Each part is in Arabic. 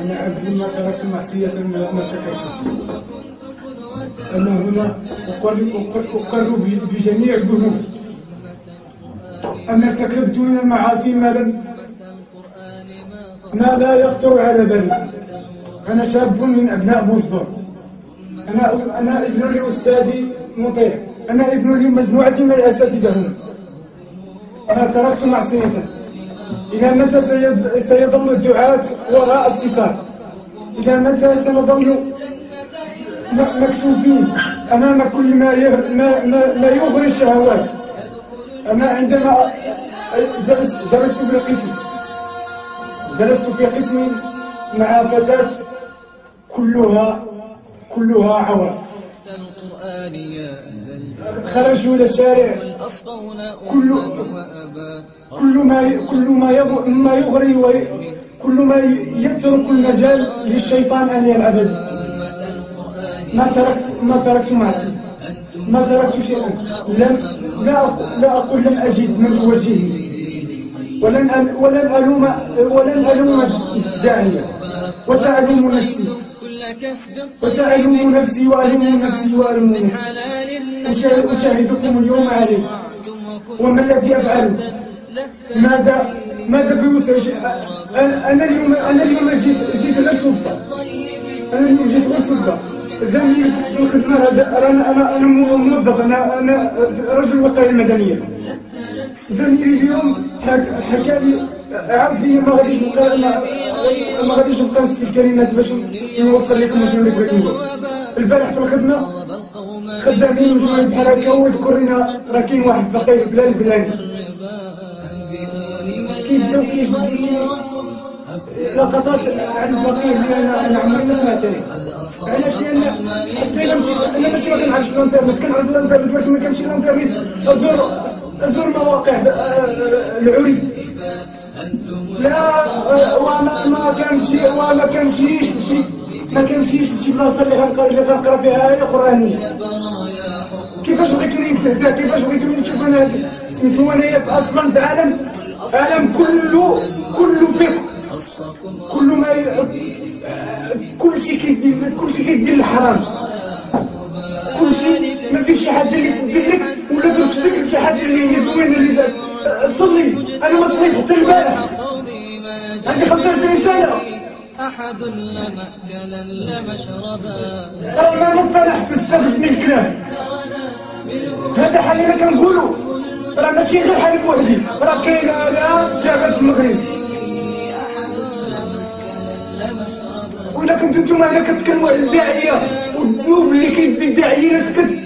أنا عبد ما تركت معصية ما سكرتها أنا هنا أقر بجميع الذنوب أنا ارتكبت من المعاصي ما لم ما لا يخطر على بالي. أنا شاب من أبناء بوجدور أنا أنا ابن لأستاذي مطيع. أنا ابن لمجموعة من الأساتذة هنا أنا تركت معصية إلى متى سيظل الدعاة وراء الستار إلى متى سنظل مكشوفين أمام كل ما ما يغري الشهوات؟ أنا عندما جلست جلست في القسم جلست في قسم مع فتاة كلها كلها عورة خرجوا إلى الشارع. كل كل ما كل ما ما يغري كل ما يترك المجال للشيطان أن يلعب. ما تركت ما تركت معصية. ما تركت شيئا. لم لا لا أقول لم أجد من يوجهني ولن ولن ألوم ولن ألوم الداعية وسألوم نفسي. وسألوم نفسي وألوم نفسي وألوم نفسي. أشاهدكم اليوم عليه. وما الذي أفعله؟ ماذا ماذا بيوسع؟ أنا اليوم أنا اليوم جيت جيت غير صدفة. أنا اليوم جيت غير صدفة. زميلي في الخدمة هذا أنا أنا أنا موظف. أنا أنا رجل وقاية مدنية. زميلي اليوم حكى لي عارف لي ما غاديش نبقى ما غاديش نبقى نسيت الكلمات باش نوصل لكم شنو اللي بغيت نقول البارح في الخدمة خدامين مجموعة بحال هكا ويذكر لنا راه كاين واحد فقير بلال البلاني كيبداو كيجبدوا لقطات عن الفقير اللي أنا أنا عمري ما سمعت علاش؟ لأن حتى إلا مشيت أنا ماشي ما كنعرفش الانترنت. كنعرف الانترنت ولكن ما كنمشي الانترنت. ازور ازور مواقع العري لا وما ما كنمشي وما كنمشيش لشي ما كنمشيش لشي بلاصة اللي غنقرا اللي غنقرا فيها إيه قرآنية. كيفاش بغيتوني نتهدى كيفاش بغيتوني نشوف أنا سميتو انايا أصلا في عالم. عالم كله كله فسق كل ما ي... كل شيء كيدير كل شيء كيدير الحرام. كل شيء ما فيش شي حاجة اللي تدير لك ولا تشتك بشي حاجة اللي هي زوينة اللي صلي. أنا ما صليت حتى البارح عندي 25 سنة. أحد لا ماكلا لا مشربا. ترى ما مقتنع تستفز من الكلام. هذا حالي ما كنقولوا راه ماشي غير حالي بوحدي. راه كاين لا جابت المغرب. ولا كنتو نتوما هنا كتكلموا على الداعية. والذنوب اللي كيدي الداعية سكت.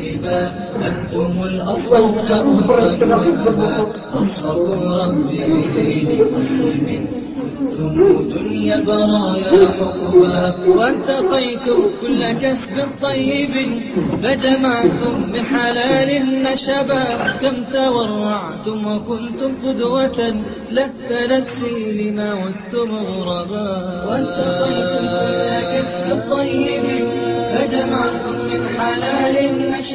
الإباء أنتم أما وأبا أصلكم ربي بدين دنيا البرايا حكما واتقيت كل كسب طيب. فجمعتم بحلال نشبا كم تورعتم وكنتم قدوة. لست نفسي لما ودتم غربا واتقيتم كل كسب طيب. فجمعتم من حلال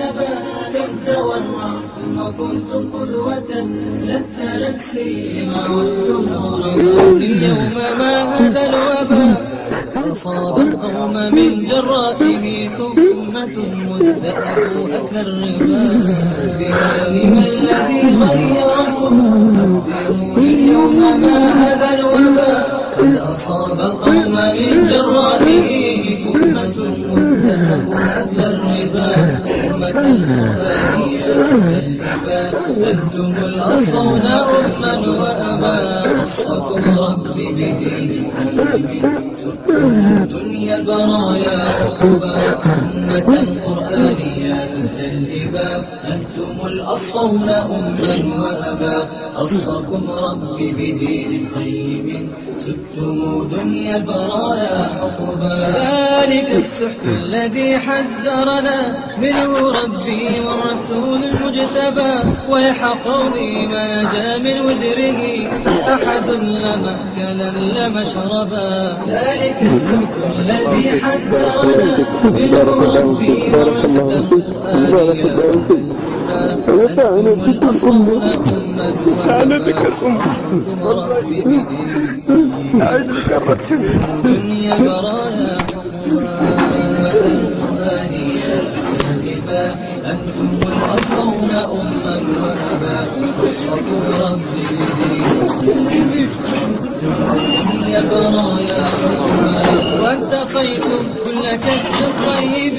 كم تورعتم وكنتم قدوة لست نفسي لما ودتم غربا اليوم ما هذا الوباء؟ أصاب القوم من جرائه ثمة مزدأه أتى الربا بكلم الذي غيره. اليوم ما هذا الوباء؟ أصاب القوم أنتم الأصون أما وأبا وصفكم ربي بدين دنيا البرايا حقبا أمة قرآنية الإباب أنتم الأطون أما وأبا. أصفكم ربي بدين قيم سكتم دنيا البرايا حقبا ذلك السحت الذي حذرنا منه ربي والرسول المجتبى. ويح قومي ما جاء من وزره. أحد لما كان لمشربا ذلك السحت الذي حذرنا منه ربي والرسول المجتبى وفعلتك الأم فعلتك الأم أعد لك الرتب الدنيا برايا أنتم الأصلون أما وأبا قصة ربي يا برايا واتقيتم كل كسب طيب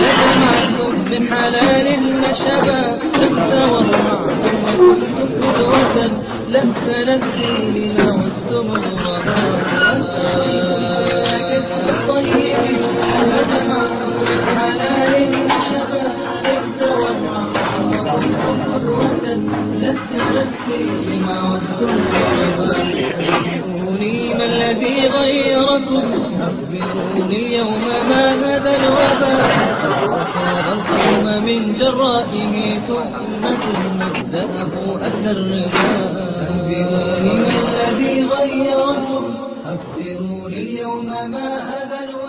لجمعتم من حلال نشبا لم تورعتم وكنتم قدوة لم تنسي وأنتم الغرباء كسب طيب تنسي وأنتم جرائه ثم الذهب أهل أخبروني ما الذي غيركم أخبروني اليوم ما الوباء